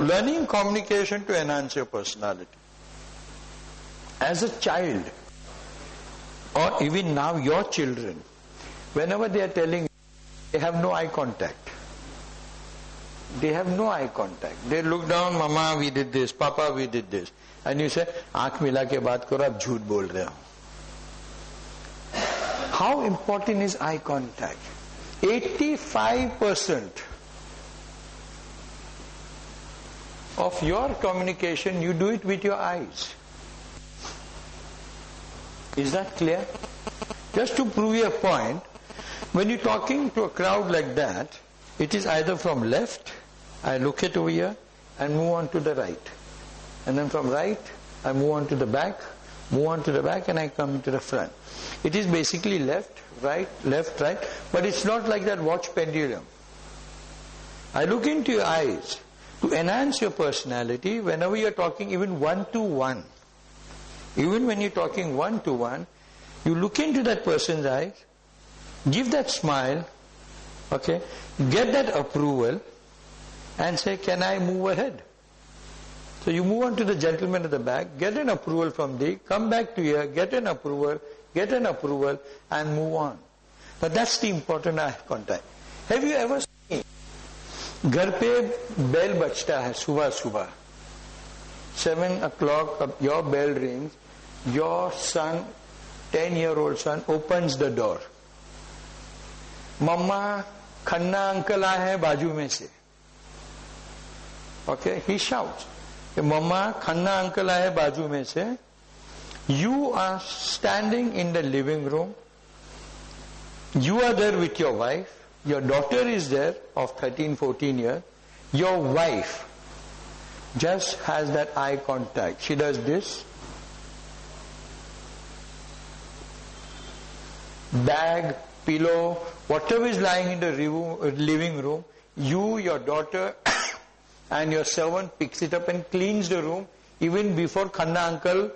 learning communication to enhance your personality. As a child, or even now your children, whenever they are telling, they have no eye contact. They have no eye contact. They look down, Mama, we did this, Papa, we did this. And you say, आंख मिला के बात करो आप झूठ बोल रहे हो How important is eye contact? 85% of your communication, you do it with your eyes. Is that clear? Just to prove your point, when you're talking to a crowd like that, it is either from left, I look at over here and move on to the right. And then from right, I move on to the back, move on to the back and I come to the front. It is basically left, right, left, right, but it's not like that watch pendulum. I look into your eyes to enhance your personality whenever you're talking even one to one. Even when you're talking one to one, you look into that person's eyes, give that smile, okay, get that approval, and say, Can I move ahead? So you move on to the gentleman at the back, get an approval from the, come back to here, get an approval, get an approval, and move on. But that's the important eye contact. Have you ever घर पे bell बजता है सुबह सुबह। Seven o'clock your bell ring your son ten year old son opens the door mamma, Khanna uncle आए हैं बाजू में से। Okay he shout mamma, Khanna uncle आए बाजू में से। You are standing in the living room you are there with your wife your daughter is there of 13, 14 years, your wife just has that eye contact. She does this. Bag, pillow, whatever is lying in the living room, you, your daughter, and your servant picks it up and cleans the room even before Khanna uncle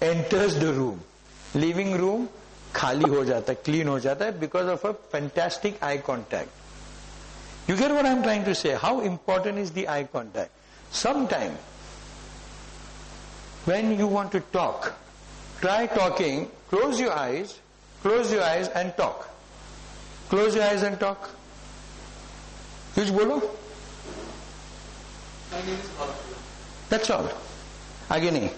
enters the room. Living room, खाली हो जाता है clean हो जाता है because of a fantastic eye contact you get what I am trying to say how important is the eye contact some time when you want to talk try talking close your eyes close your eyes and talk close your eyes and talk कुछ बोलो that's all आगे नहीं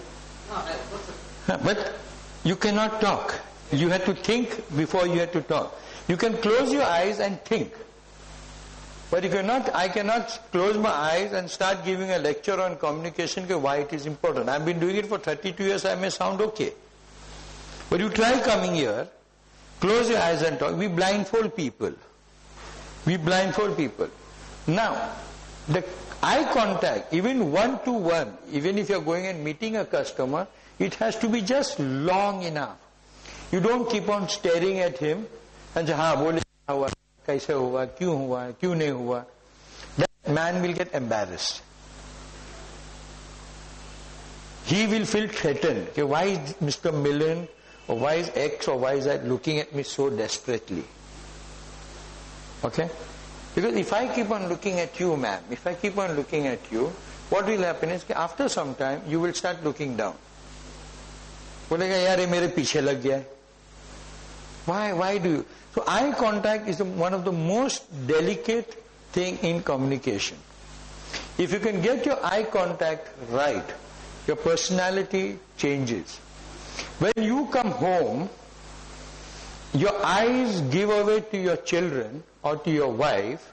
but you cannot talk you had to think before you had to talk. You can close your eyes and think. But you cannot, I cannot close my eyes and start giving a lecture on communication, why it is important. I've been doing it for 32 years, I may sound okay. But you try coming here, close your eyes and talk. We blindfold people. We blindfold people. Now, the eye contact, even one to one, even if you're going and meeting a customer, it has to be just long enough. You don't keep on staring at him and say, हाँ बोले हुआ कैसे हुआ क्यों हुआ क्यों नहीं हुआ that man will get embarrassed he will feel threatened okay, why is Mr. Millen or why is X or why is that looking at me so desperately okay because if I keep on looking at you ma'am if I keep on looking at you what will happen is after some time you will start looking down बोलेगा यार ये मेरे पीछे लग गया है why, why do you? So eye contact is one of the most delicate thing in communication. If you can get your eye contact right, your personality changes. When you come home, your eyes give away to your children or to your wife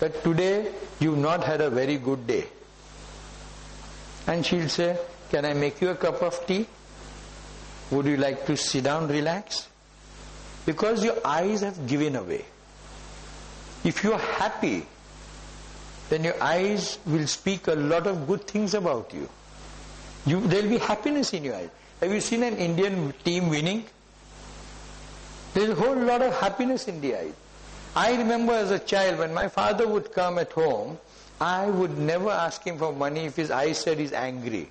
that today you've not had a very good day. And she'll say, can I make you a cup of tea? Would you like to sit down, relax? Because your eyes have given away. If you are happy, then your eyes will speak a lot of good things about you. you there will be happiness in your eyes. Have you seen an Indian team winning? There is a whole lot of happiness in the eyes. I remember as a child when my father would come at home, I would never ask him for money if his eyes said he's angry.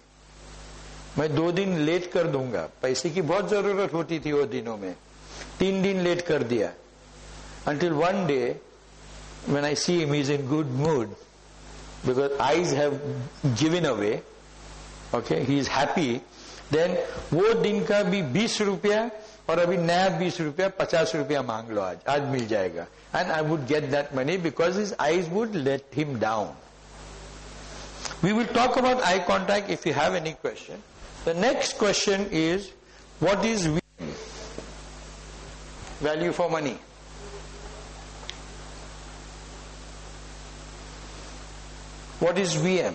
मैं दो दिन late कर दूंगा पैसे की बहुत जरूरत होती थी वो दिनों में तीन दिन लेट कर दिया until one day when I see him he's in good mood because eyes have given away, okay, he is happy, then वो दिन का भी बीस रुपया और अभी नया बीस रुपया पचास रुपया मांग लो आज आज मिल जाएगा and I would get that money because his eyes would let him down We will talk about eye contact if you have any question. The next question is, what is VM? Value for money. What is VM?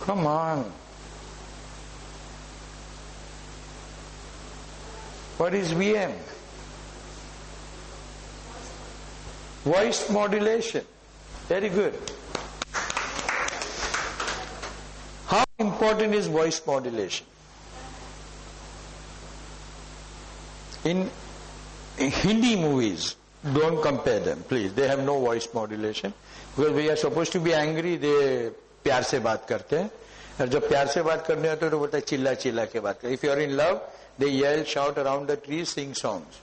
Come on. What is VM? Voice modulation. Very good. important is voice modulation? In Hindi movies, don't compare them, please. They have no voice modulation. Because we are supposed to be angry, they प्यार से बात करते हैं और जब प्यार से बात करने होते तो बोलते हैं चिल्ला चिल्ला के बात करते if you are in love they yell, shout around the trees, sing songs.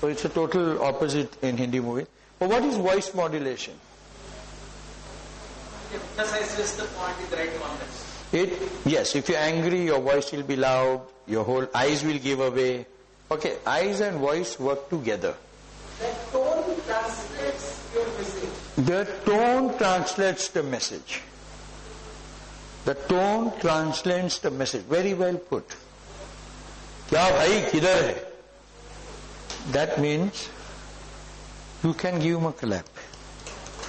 So it's a total opposite in Hindi movie. But what is voice modulation? emphasizes the point in the right context. It yes, if you're angry, your voice will be loud, your whole eyes will give away. Okay, eyes and voice work together. The tone translates your message. The tone translates the message. The tone translates the message. Very well put. क्या भाई किधर है? That means you can give him a clap.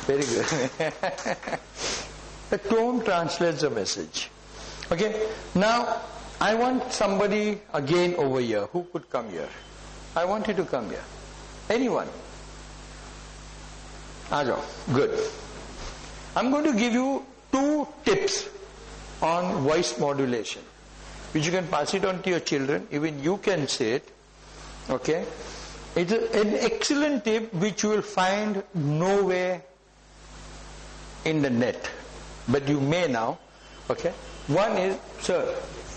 Very good. the tone translates the message. Okay, now I want somebody again over here. Who could come here? I want you to come here. Anyone? Ajo, good. I'm going to give you two tips on voice modulation, which you can pass it on to your children. Even you can say it. Okay, it's an excellent tip which you will find nowhere in the net, but you may now. Okay one is sir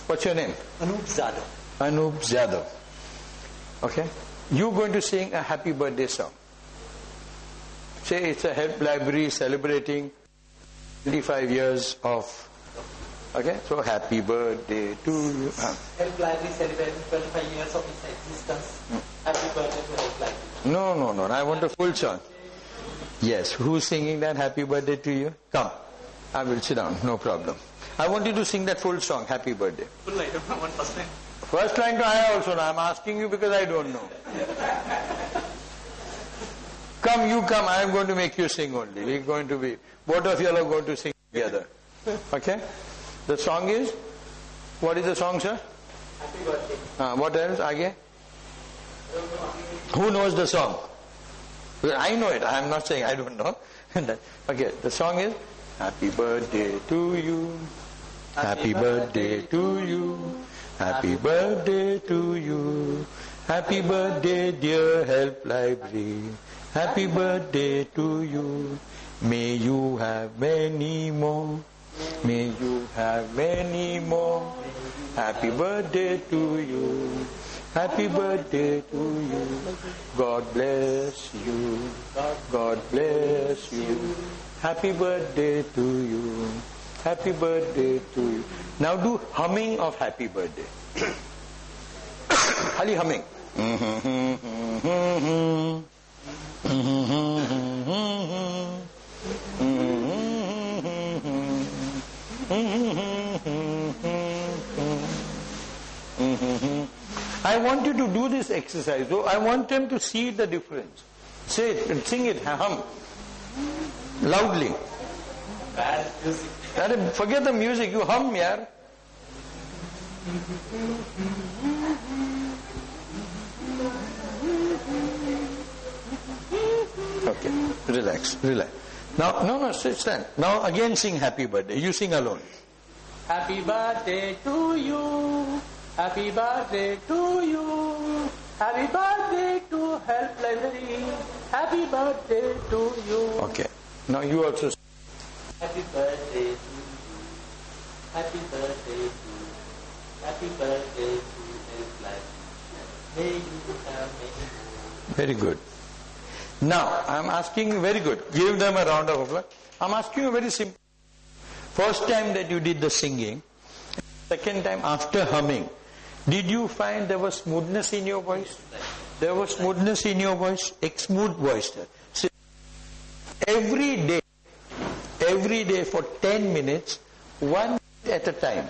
what's your name Anup Zada. Anup Jadhav. Okay? You're going to sing a happy birthday song. Say it's a help library celebrating 25 years of. Okay? So happy birthday to you. Ah. Help Library celebrating 25 years of its existence. Happy birthday to Help Library. No, no, no. I want a full song. Yes. Who's singing that happy birthday to you? Come. I will sit down. No problem. I want you to sing that full song, happy birthday. Full I don't know one first time. First line to I also know. I'm asking you because I don't know. Come, you come. I am going to make you sing only. We're going to be, both of you are going to sing together. Okay? The song is, what is the song, sir? Happy birthday. Uh, what else? Again? Who knows the song? I know it. I am not saying I don't know. okay, the song is Happy birthday to you. Happy birthday to you. Happy birthday to you. Happy birthday, dear Help Library. Happy birthday to you. May you have many more. May you have many more. Happy birthday to you. Happy birthday to you. God bless you. God bless you. Happy birthday to you. Happy birthday to you. Now do humming of happy birthday. Hali humming. I want you to do this exercise. though. I want them to see the difference. Say it and sing it, hum. Loudly. Forget the music, you hum, yeah. Okay, relax, relax. Now, no, no, sit, stand. Now again sing happy birthday. You sing alone. Happy birthday to you. Happy birthday to you. Happy birthday to Help Library. Happy birthday to you. Okay. Now you also Happy birthday to you. Happy birthday to you. Happy birthday to Library. May you have many more. Very good. Now, I'm asking you very good. Give them a round of applause. I'm asking you very simple. First time that you did the singing, second time after humming, did you find there was smoothness in your voice? There was smoothness in your voice, a smooth voice. See, every day, every day for 10 minutes, one minute at a time,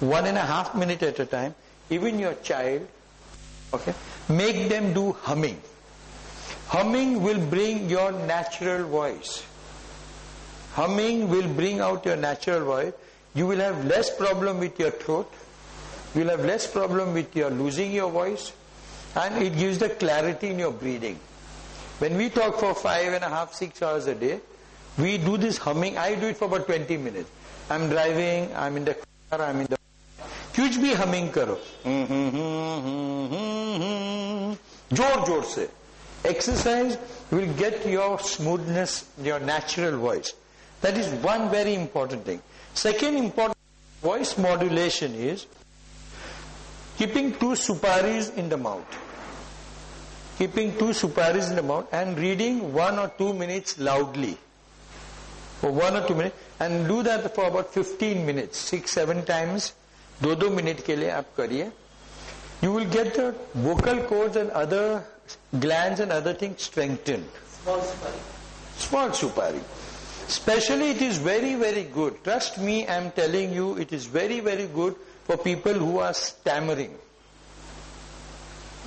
one and a half minute at a time, even your child, okay, make them do humming. Humming will bring your natural voice. Humming will bring out your natural voice. You will have less problem with your throat. You will have less problem with your losing your voice. And it gives the clarity in your breathing. When we talk for five and a half, six hours a day, we do this humming. I do it for about 20 minutes. I'm driving, I'm in the car, I'm in the... कुछ भी humming करो जोर जोर से exercise will get your smoothness, your natural voice. That is one very important thing. Second important voice modulation is keeping two suparis in the mouth. Keeping two suparis in the mouth and reading one or two minutes loudly. For one or two minutes. And do that for about 15 minutes, six, seven times. दो दो minute के लिए आप करिए you will get the vocal cords and other glands and other things strengthened. Small supari. Small supari. Especially it is very, very good. Trust me, I am telling you, it is very, very good for people who are stammering.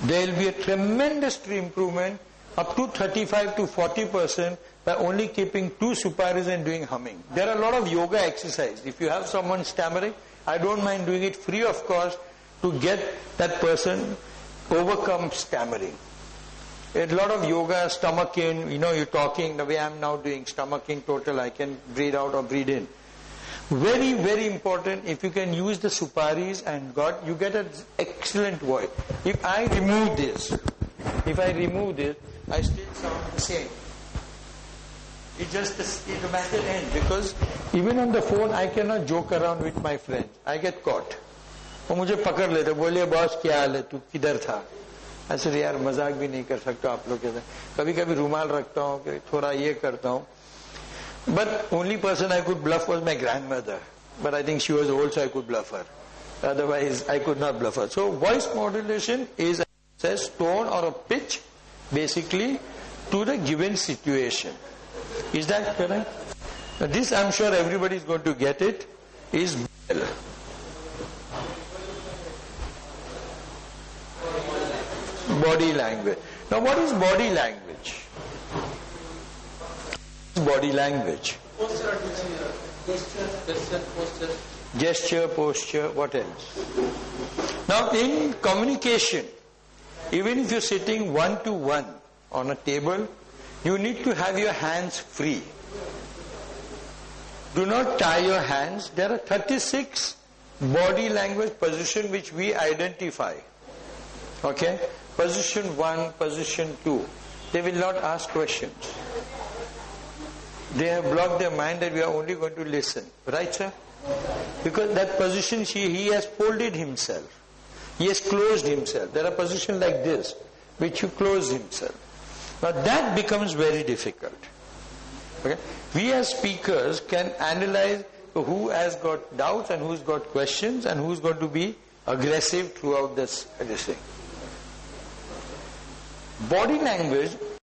There will be a tremendous improvement up to 35 to 40 percent by only keeping two suparis and doing humming. There are a lot of yoga exercise. If you have someone stammering, I don't mind doing it free of cost to get that person overcome stammering. A lot of yoga, stomach in, you know, you're talking the way I'm now doing, stomach in total, I can breathe out or breathe in. Very, very important, if you can use the suparis and God, you get an excellent voice. If I remove this, if I remove this, I still sound the same. It just it matter end because even on the phone I cannot joke around with my friends. I get caught. वो मुझे पकड़ लेते बोलिए boss क्या हाल है तू किधर था ऐसे यार मजाक भी नहीं कर सकता आप लोग के साथ कभी कभी रुमाल रखता हूँ कि थोड़ा ये करता हूँ but only person I could bluff was my grandmother but I think she was old I could bluff her otherwise I could not bluff her. So voice modulation is a tone or a pitch basically to the given situation. Is that correct? Now this I'm sure everybody is going to get it is BL. Body language. Now what is body language? Body language. Posture gesture, posture. Gesture, posture, what else? Now in communication, even if you're sitting one to one on a table, you need to have your hands free. Do not tie your hands. There are 36 body language position which we identify. Okay? Position 1, position 2. They will not ask questions. They have blocked their mind that we are only going to listen. Right, sir? Because that position, he, he has folded himself. He has closed himself. There are positions like this, which you close himself. Now that becomes very difficult. Okay? We as speakers can analyze who has got doubts and who's got questions and who's going to be aggressive throughout this, this thing. Body language